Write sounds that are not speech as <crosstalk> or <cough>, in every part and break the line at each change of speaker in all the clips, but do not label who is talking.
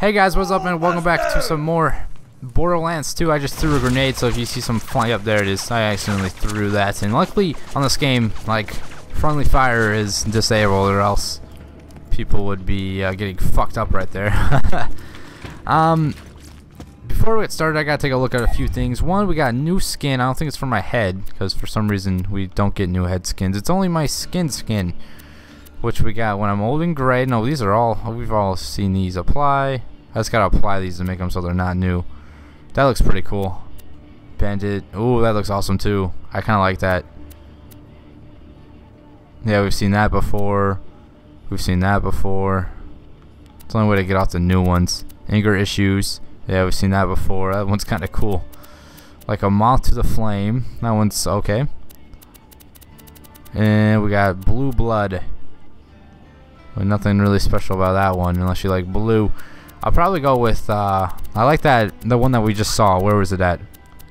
Hey guys, what's up and welcome back to some more Borderlands 2. I just threw a grenade, so if you see some flying up there it is. I accidentally threw that. And luckily on this game, like, friendly fire is disabled or else people would be uh, getting fucked up right there. <laughs> um, before we get started, I gotta take a look at a few things. One, we got a new skin. I don't think it's for my head, because for some reason we don't get new head skins. It's only my skin skin which we got when I'm old and gray. No, these are all, we've all seen these. Apply. I just gotta apply these to make them so they're not new. That looks pretty cool. Bandit. Ooh, that looks awesome too. I kinda like that. Yeah, we've seen that before. We've seen that before. It's the only way to get off the new ones. Anger issues. Yeah, we've seen that before. That one's kinda cool. Like a moth to the flame. That one's okay. And we got blue blood. Nothing really special about that one, unless you like blue. I'll probably go with, uh, I like that, the one that we just saw. Where was it at?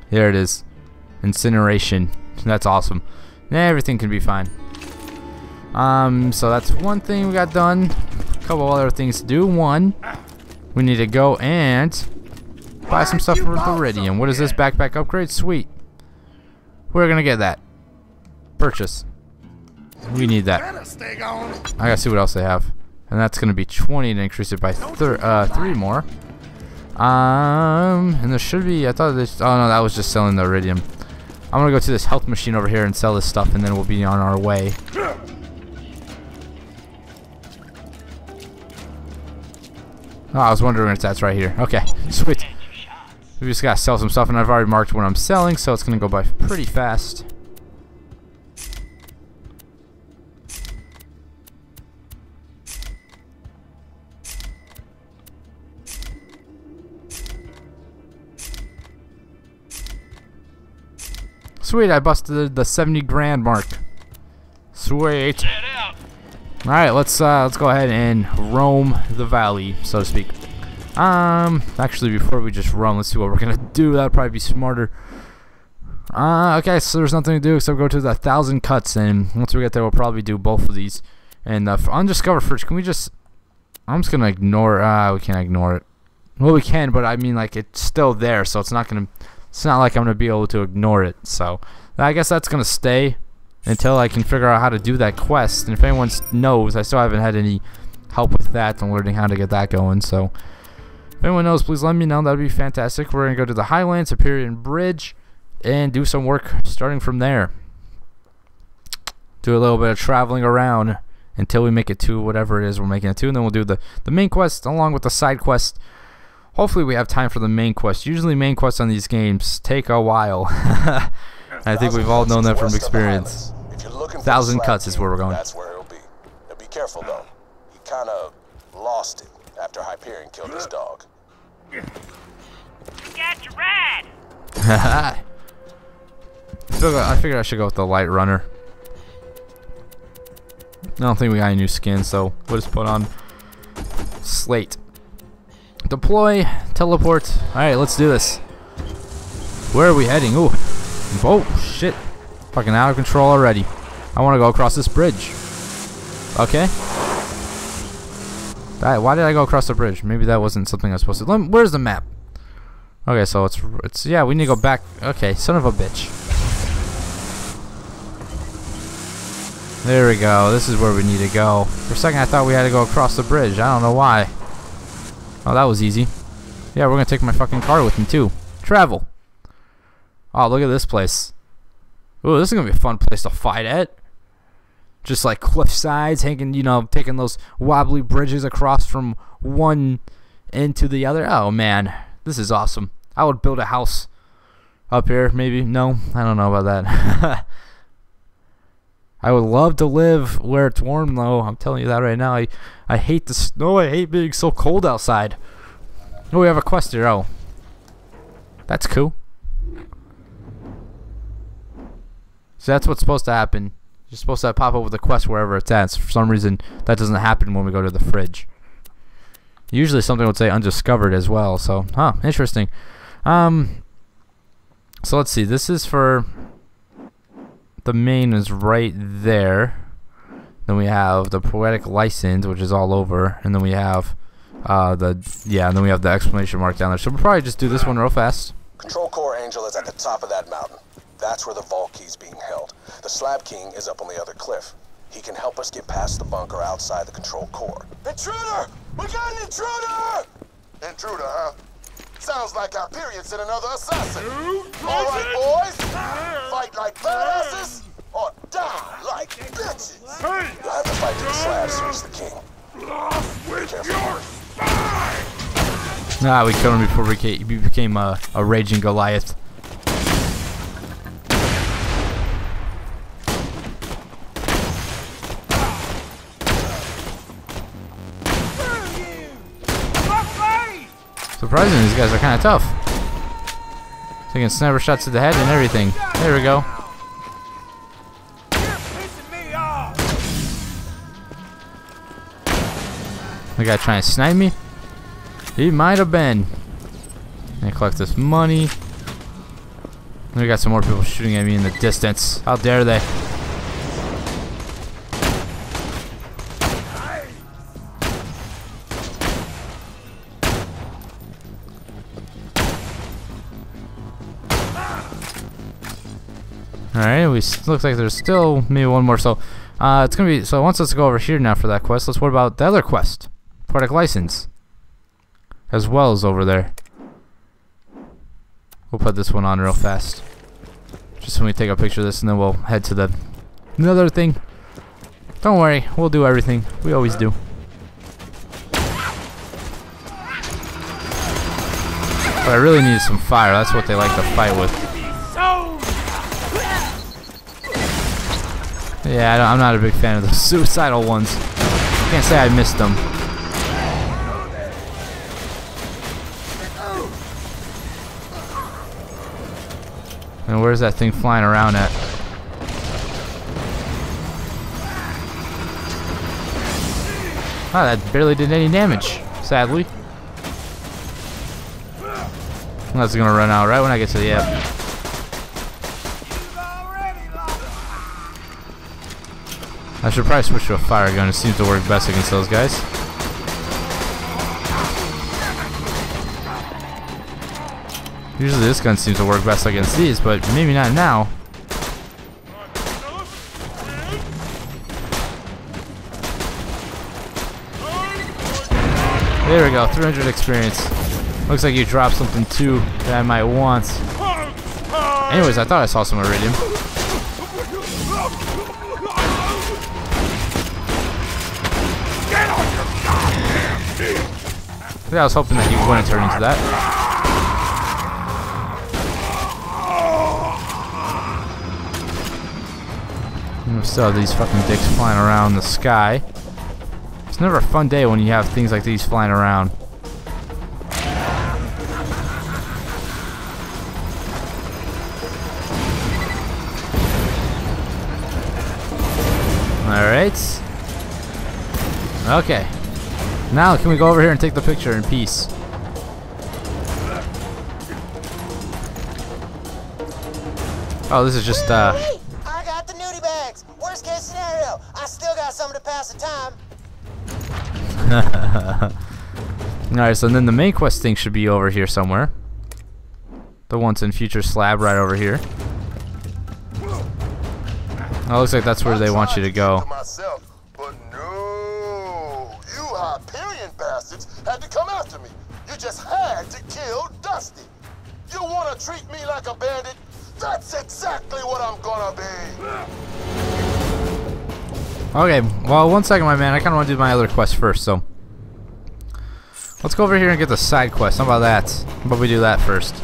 There it is. Incineration. <laughs> That's awesome. Everything can be fine. Um, so that's one thing we got done. A couple other things to do. One, we need to go and buy some stuff for Iridium. What is this backpack upgrade? Sweet. We're gonna get that. Purchase. We need that. I gotta see what else they have. And that's gonna be 20 to increase it by uh, three more. Um, and there should be, I thought this, oh no, that was just selling the iridium. I'm gonna go to this health machine over here and sell this stuff and then we'll be on our way. Oh, I was wondering if that's right here. Okay, <laughs> sweet. We just gotta sell some stuff and I've already marked what I'm selling, so it's gonna go by pretty fast. Sweet, I busted the 70 grand mark. Sweet. Alright, let's uh, let's go ahead and roam the valley, so to speak. Um, actually, before we just roam, let's see what we're gonna do. That'd probably be smarter. Uh, okay, so there's nothing to do except go to the thousand cuts, and once we get there, we'll probably do both of these. And uh, undiscovered first, can we just? I'm just gonna ignore. Uh, we can't ignore it. Well, we can, but I mean, like, it's still there, so it's not gonna it's not like I'm going to be able to ignore it. So I guess that's going to stay until I can figure out how to do that quest. And if anyone knows, I still haven't had any help with that and learning how to get that going. So if anyone knows, please let me know. That would be fantastic. We're going to go to the Highlands Hyperion Bridge and do some work starting from there. Do a little bit of traveling around until we make it to whatever it is we're making it to. And then we'll do the, the main quest along with the side quest hopefully we have time for the main quest. Usually main quests on these games take a while. <laughs> I think we've all known that from experience. Thousand cuts is where we're going.
That's where he'll be. Now be careful though. He kind of lost it after Hyperion killed his dog.
Got your ride. <laughs>
I figured I should go with the light runner. I don't think we got any new skin, so we'll just put on Slate. Deploy, teleport. Alright, let's do this. Where are we heading? Ooh. Oh, shit. Fucking out of control already. I want to go across this bridge. Okay. Why did I go across the bridge? Maybe that wasn't something I was supposed to. Let, where's the map? Okay, so it's it's yeah. We need to go back. Okay, son of a bitch. There we go. This is where we need to go. For a second, I thought we had to go across the bridge. I don't know why. Oh, that was easy. Yeah, we're gonna take my fucking car with me too. Travel. Oh, look at this place. Oh, this is gonna be a fun place to fight at. Just like cliff sides, hanging, you know, taking those wobbly bridges across from one end to the other. Oh man, this is awesome. I would build a house up here, maybe. No, I don't know about that. <laughs> I would love to live where it's warm though. I'm telling you that right now. I, I hate the snow. I hate being so cold outside. Oh, we have a quest here. Oh. That's cool. So that's what's supposed to happen. You're supposed to pop up with a quest wherever it's at. So for some reason, that doesn't happen when we go to the fridge. Usually something would say undiscovered as well. So, huh, interesting. Um, so let's see. This is for the main is right there. Then we have the poetic license, which is all over, and then we have Uh, the yeah, and then we have the exclamation mark down there. So we'll probably just do this one real fast.
Control Core Angel is at the top of that mountain. That's where the vault key's being held. The Slab King is up on the other cliff. He can help us get past the bunker outside the control core. Intruder! We got an intruder! Intruder, huh? Sounds like Hyperion in another assassin. All right, boys. Fight like badasses or die like bitches. You'll have to fight to the slabs to reach the king. Be careful.
Nah, we killed him before we became, we became a, a raging Goliath. Surprisingly, these guys are kind of tough. Taking sniper shots to the head and everything. There we go. The guy trying to snipe me? He might have been. And collect this money. We got some more people shooting at me in the distance. How dare they? We looks like there's still maybe one more. So, uh, it's gonna be so. Once let's go over here now for that quest. Let's what about the other quest, poetic license, as well as over there. We'll put this one on real fast, just when we take a picture of this, and then we'll head to the another thing. Don't worry, we'll do everything. We always do. But I really need some fire. That's what they like to fight with. Yeah, I am not a big fan of the suicidal ones. Can't say I missed them. And where's that thing flying around at? Oh, that barely did any damage, sadly. That's gonna run out right when I get to the app. I should probably switch to a fire gun. It seems to work best against those guys. Usually this gun seems to work best against these, but maybe not now. There we go, 300 experience. Looks like you dropped something too that I might want. Anyways, I thought I saw some iridium. I was hoping that he wouldn't turn into that. And still these fucking dicks flying around the sky. It's never a fun day when you have things like these flying around. Alright. Okay. Now, can we go over here and take the picture in peace? Oh, this is just, uh...
I got the nudie bags. Worst case scenario, I still got something to pass the time. <laughs>
Alright, so then the main quest thing should be over here somewhere. The once and future slab right over here. Oh, looks like that's where they want you to go.
Had to come after me. You just had to kill Dusty. You want to treat me like a bandit? That's exactly what I'm gonna be.
Okay, well, one second, my man. I kind of want to do my other quest first, so... Let's go over here and get the side quest. How about that? How about we do that first?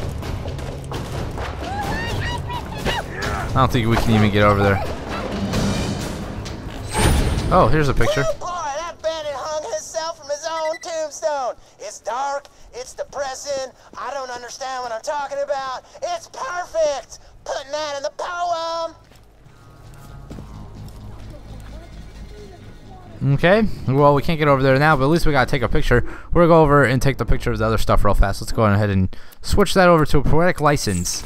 I don't think we can even get over there. Oh, here's a picture.
It's dark, it's depressing, I don't understand what I'm talking about. It's perfect! Putting that in the poem!
Okay, well we can't get over there now, but at least we gotta take a picture. We're gonna go over and take the picture of the other stuff real fast. Let's go ahead and switch that over to a poetic license.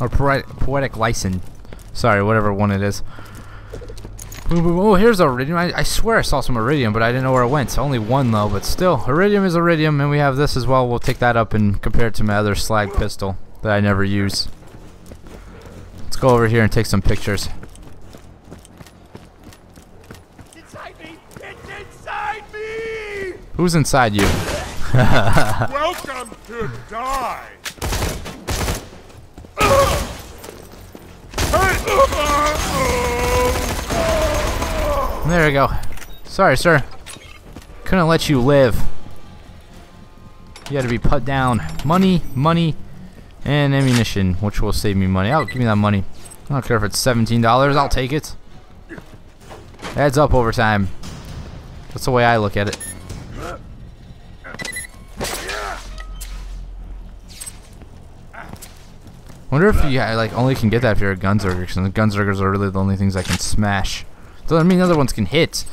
Or poetic, poetic license. Sorry, whatever one it is. Boom, boom. Oh, here's iridium. I, I swear I saw some iridium, but I didn't know where it went. Only one though, but still, iridium is iridium, and we have this as well. We'll take that up and compare it to my other slag pistol that I never use. Let's go over here and take some pictures.
Inside me! It's inside me!
Who's inside you? <laughs>
Welcome to die!
There we go. Sorry, sir. Couldn't let you live. You had to be put down. Money, money, and ammunition, which will save me money. Oh, give me that money. I don't care if it's $17. I'll take it. Adds up over time. That's the way I look at it. Wonder if you like only can get that if you're a Gunzerker, because the Gunzerkers are really the only things I can smash. So I mean, other ones can hit,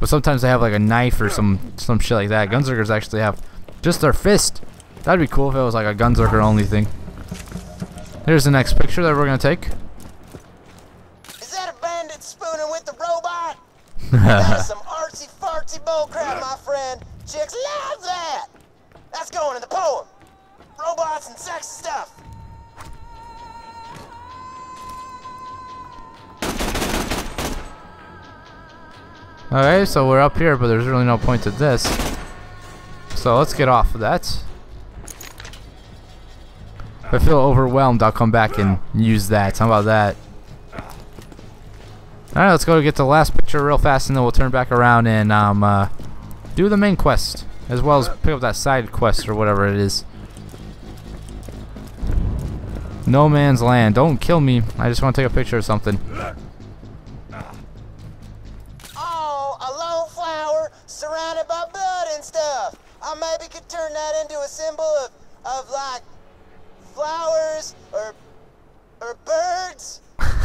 but sometimes they have like a knife or some some shit like that. Gunzerkers actually have just their fist. That'd be cool if it was like a Gunzerker only thing. Here's the next picture that we're gonna take.
Is that a bandit spooning with the robot? <laughs> That's some artsy fartsy bullcrap, my friend. Chicks love that. That's going in the poem. Robots and sex stuff.
Okay, so we're up here, but there's really no point to this. So let's get off of that. If I feel overwhelmed, I'll come back and use that. How about that? Alright, let's go get the last picture real fast, and then we'll turn back around and um, uh, do the main quest. As well as pick up that side quest or whatever it is. No man's land. Don't kill me. I just want to take a picture of something.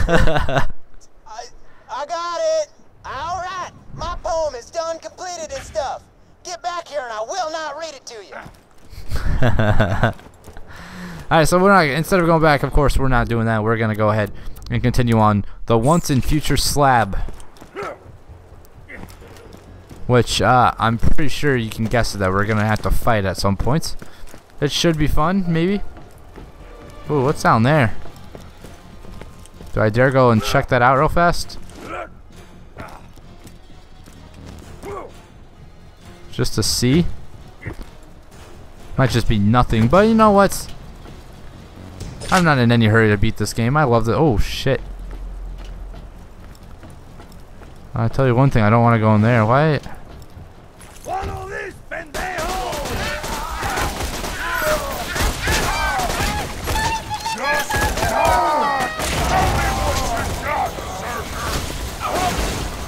I I got it. All right, my poem is done, completed and stuff. Get back here, and I will not read it to you. <laughs>
Alright, so we're not instead of going back, of course, we're not doing that. We're gonna go ahead and continue on the once and future slab. Which uh, I'm pretty sure you can guess that we're gonna have to fight at some points. It should be fun, maybe. Ooh, what's down there? Do I dare go and check that out real fast? Just to see. Might just be nothing, but you know what? I'm not in any hurry to beat this game. I love it. Oh shit. I'll tell you one thing, I don't want to go in there. Why?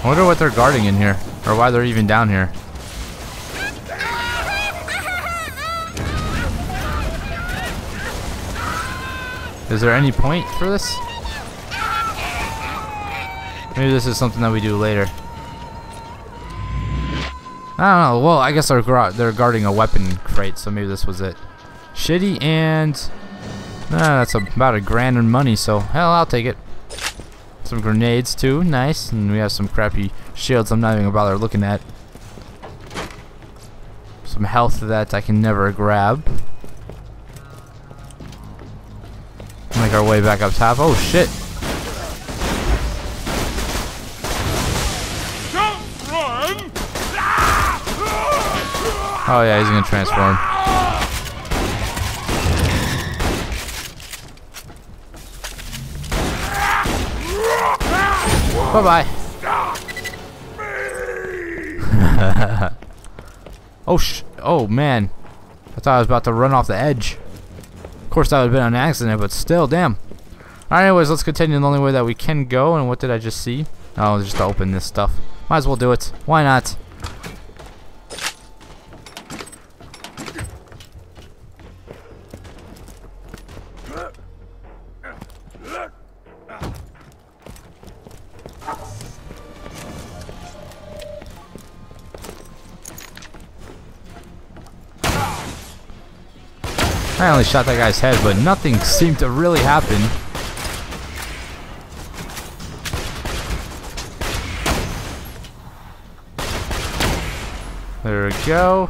I wonder what they're guarding in here, or why they're even down here. Is there any point for this? Maybe this is something that we do later. I don't know. Well, I guess they're they're guarding a weapon crate, so maybe this was it. Shitty and ah, that's about a grand in money. So hell, I'll take it. Some grenades too, nice, and we have some crappy shields. I'm not even gonna bother looking at. Some health that I can never grab. Make our way back up top. Oh shit! Oh yeah, he's gonna transform. Bye bye. <laughs> oh sh! Oh man, I thought I was about to run off the edge. Of course, that would have been an accident, but still, damn. Alright, anyways, let's continue the only way that we can go. And what did I just see? Oh, just to open this stuff. Might as well do it. Why not? I only shot that guy's head, but nothing seemed to really happen. There we go.